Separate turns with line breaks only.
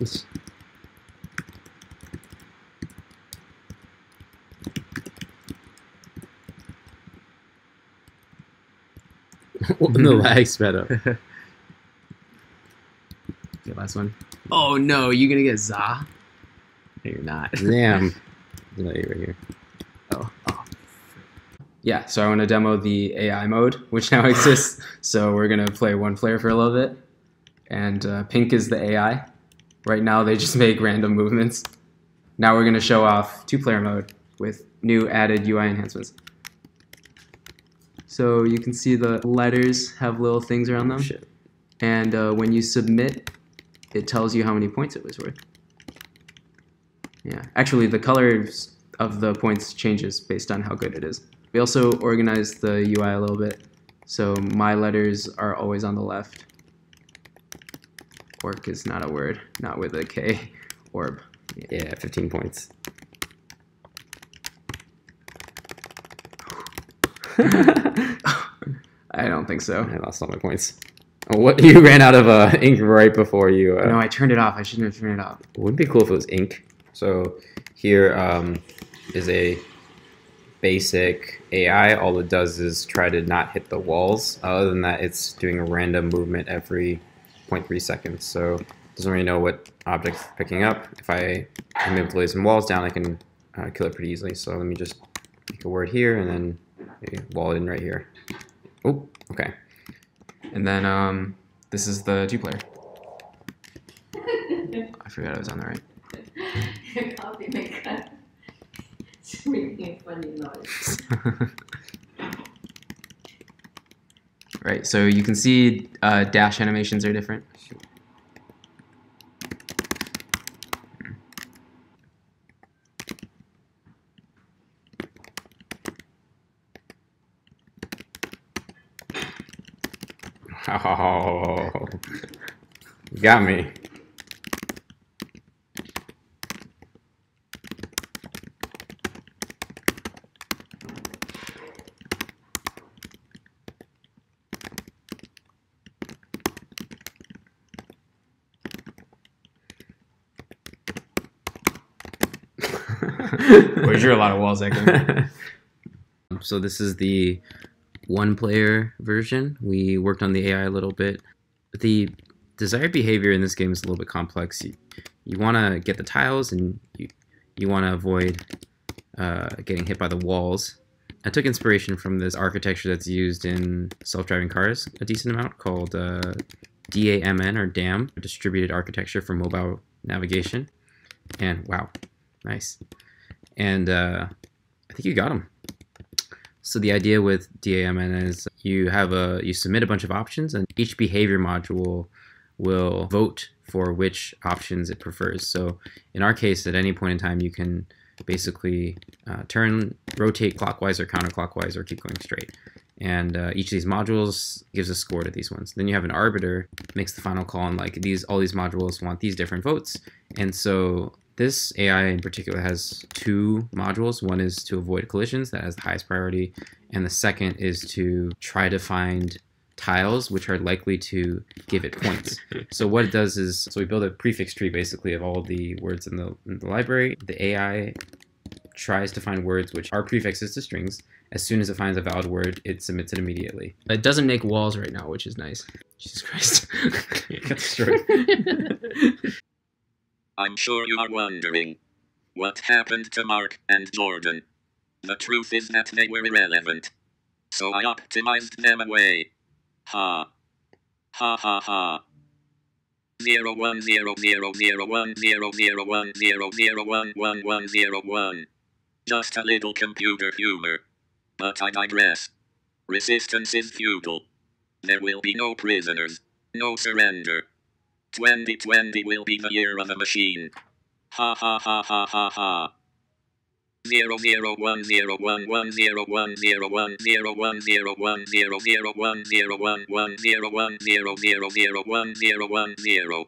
the lag sped up.
Okay, last one. Oh no, you gonna get Za? No, you're not.
Damn. No, you're right here.
Oh, oh. Yeah, so I want to demo the AI mode, which now exists. so we're gonna play one player for a little bit, and uh, Pink is the AI. Right now, they just make random movements. Now we're gonna show off two-player mode with new added UI enhancements. So you can see the letters have little things around them,
Shit.
and uh, when you submit, it tells you how many points it was worth. Yeah, actually, the colors of the points changes based on how good it is. We also organized the UI a little bit, so my letters are always on the left. Orc is not a word, not with a K. Orb.
Yeah, 15 points.
I don't think so.
I lost all my points. Oh, what? You ran out of uh, ink right before you. Uh,
No, I turned it off. I shouldn't have turned it off.
Wouldn't be cool if it was ink. So here um, is a basic AI. All it does is try to not hit the walls. Other than that, it's doing a random movement every 0.3 seconds. So it doesn't really know what object's picking up. If I am able to lay some walls down, I can uh, kill it pretty easily. So let me just pick a word here and then wall it in right here. Oh, okay.
And then um, this is the two player. I forgot I was on the right.
Your coffee maker. It's making a funny noise.
right, so you can see uh, dash animations are different.
Oh, got me.
Where's your a lot of walls echoing?
so this is the one player version. We worked on the AI a little bit. The desired behavior in this game is a little bit complex. You, you want to get the tiles and you, you want to avoid uh, getting hit by the walls. I took inspiration from this architecture that's used in self-driving cars a decent amount called uh, DAMN or DAM, Distributed Architecture for Mobile Navigation. And wow, nice. And uh, I think you got them. So the idea with DAMN is you have a you submit a bunch of options, and each behavior module will vote for which options it prefers. So in our case, at any point in time, you can basically uh, turn, rotate clockwise or counterclockwise, or keep going straight. And uh, each of these modules gives a score to these ones. Then you have an arbiter makes the final call on like these all these modules want these different votes. And so this AI in particular has two modules. One is to avoid collisions, that has the highest priority, and the second is to try to find tiles which are likely to give it points. so what it does is, so we build a prefix tree basically of all the words in the, in the library. The AI tries to find words which are prefixes to strings. As soon as it finds a valid word, it submits it immediately.
it doesn't make walls right now, which is nice. Jesus Christ.
Got destroyed.
I'm sure you are wondering what happened to Mark and Jordan. The truth is that they were irrelevant. So I optimized them away. Ha. Ha ha ha. Zero one zero zero zero one zero zero one zero zero one one one zero one. Just a little computer humor. But I digress. Resistance is futile. There will be no prisoners, no surrender. 2020 will be the year of the machine. Ha ha ha ha ha ha. Zero zero one zero one one zero one zero one zero one zero one zero zero one zero one one zero one zero zero zero one zero one zero.